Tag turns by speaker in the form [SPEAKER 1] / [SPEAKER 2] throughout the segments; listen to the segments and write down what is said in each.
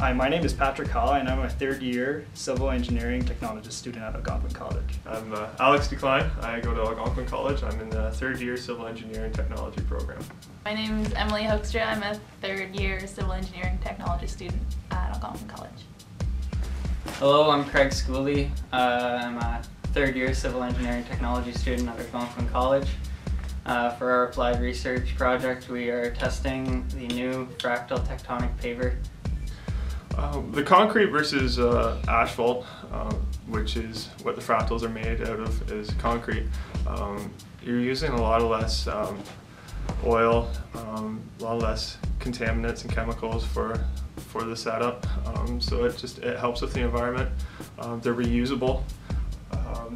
[SPEAKER 1] Hi, my name is Patrick Hall and I'm a third year civil engineering technologist student at Algonquin College.
[SPEAKER 2] I'm uh, Alex Decline. I go to Algonquin College. I'm in the third year civil engineering technology program.
[SPEAKER 3] My name is Emily Hoekstra. I'm a third year civil engineering technology student at Algonquin College.
[SPEAKER 4] Hello, I'm Craig Schooley. Uh, I'm a third year civil engineering technology student at Algonquin College. Uh, for our applied research project, we are testing the new fractal tectonic paver.
[SPEAKER 2] Um, the concrete versus uh, asphalt, um, which is what the fractals are made out of, is concrete. Um, you're using a lot less um, oil, um, a lot less contaminants and chemicals for for the setup. Um, so it just it helps with the environment. they're reusable.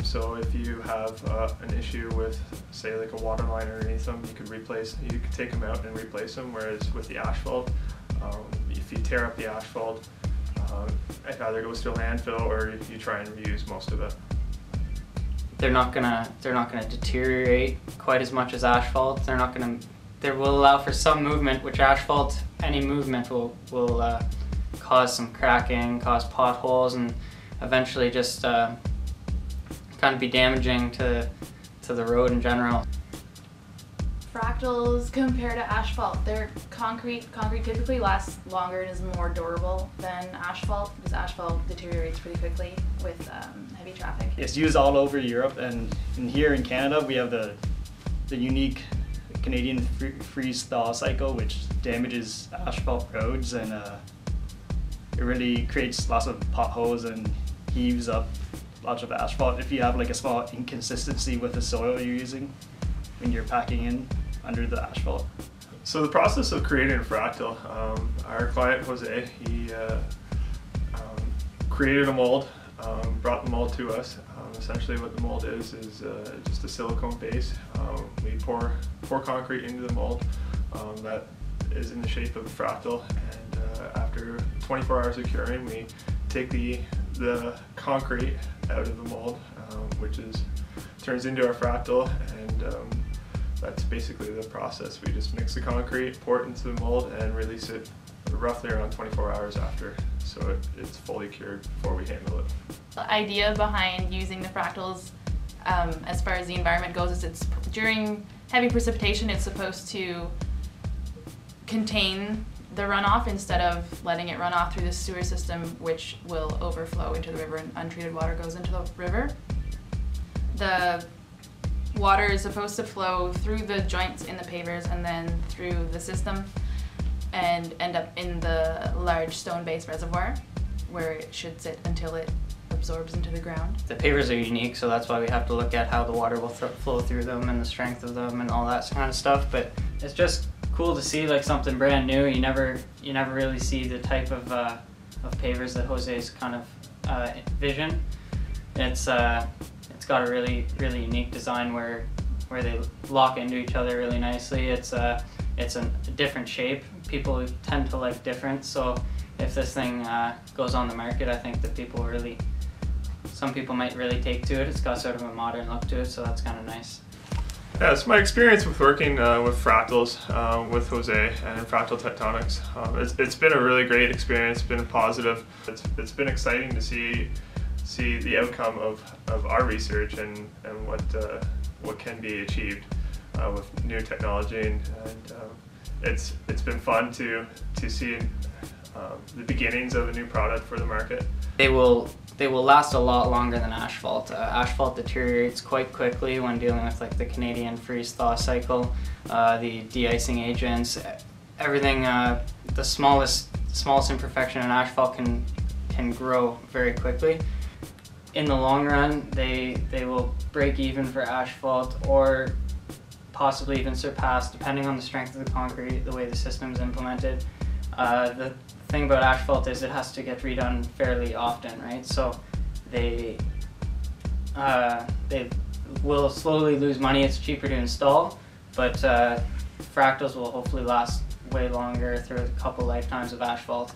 [SPEAKER 2] so if you have uh, an issue with, say, like a water line underneath them, you could replace, you could take them out and replace them. Whereas with the asphalt, if you tear up the asphalt, um, it either goes to a landfill or you try and reuse most of it.
[SPEAKER 4] They're not gonna they're not gonna deteriorate quite as much as asphalt. They're not gonna they will allow for some movement, which asphalt any movement will will uh, cause some cracking, cause potholes, and eventually just uh, kind of be damaging to to the road in general
[SPEAKER 3] fractals compared to asphalt. They're concrete. Concrete typically lasts longer and is more durable than asphalt because asphalt deteriorates pretty quickly with um, heavy traffic.
[SPEAKER 1] It's used all over Europe and, and here in Canada we have the, the unique Canadian freeze thaw cycle which damages asphalt roads and uh, it really creates lots of potholes and heaves up lots of asphalt if you have like a small inconsistency with the soil you're using when you're packing in under the asphalt.
[SPEAKER 2] So the process of creating a fractal, um, our client Jose, he uh, um, created a mold, um, brought the mold to us. Um, essentially what the mold is, is uh, just a silicone base. Um, we pour, pour concrete into the mold um, that is in the shape of a fractal and uh, after 24 hours of curing we take the, the concrete out of the mold which is turns into our fractal and that's basically the process. We just mix the concrete, pour it into the mold, and release it roughly around 24 hours after, so it, it's fully cured before we handle it.
[SPEAKER 3] The idea behind using the fractals um, as far as the environment goes is it's during heavy precipitation it's supposed to contain the runoff instead of letting it run off through the sewer system which will overflow into the river and untreated water goes into the river. The water is supposed to flow through the joints in the pavers and then through the system and end up in the large stone-based reservoir where it should sit until it absorbs into the ground.
[SPEAKER 4] The pavers are unique, so that's why we have to look at how the water will th flow through them and the strength of them and all that kind of stuff. But it's just cool to see like something brand new. You never you never really see the type of uh, of pavers that Jose's kind of uh, vision. It's uh, got a really really unique design where where they lock into each other really nicely. It's a it's a different shape. People tend to like different, so if this thing uh, goes on the market, I think that people really some people might really take to it. It's got sort of a modern look to it, so that's kind of nice.
[SPEAKER 2] Yeah, it's my experience with working uh, with fractals uh, with Jose and Fractal Tectonics. Um, it's, it's been a really great experience, it's been positive. It's, it's been exciting to see see the outcome of, of our research and, and what, uh, what can be achieved uh, with new technology. And, and um, it's, it's been fun to, to see um, the beginnings of a new product for the market.
[SPEAKER 4] They will, they will last a lot longer than asphalt. Uh, asphalt deteriorates quite quickly when dealing with like the Canadian freeze-thaw cycle, uh, the de-icing agents, everything, uh, the smallest, smallest imperfection in asphalt can, can grow very quickly in the long run, they, they will break even for asphalt or possibly even surpass, depending on the strength of the concrete, the way the system is implemented. Uh, the thing about asphalt is it has to get redone fairly often, right? So they, uh, they will slowly lose money. It's cheaper to install, but uh, fractals will hopefully last way longer through a couple lifetimes of asphalt.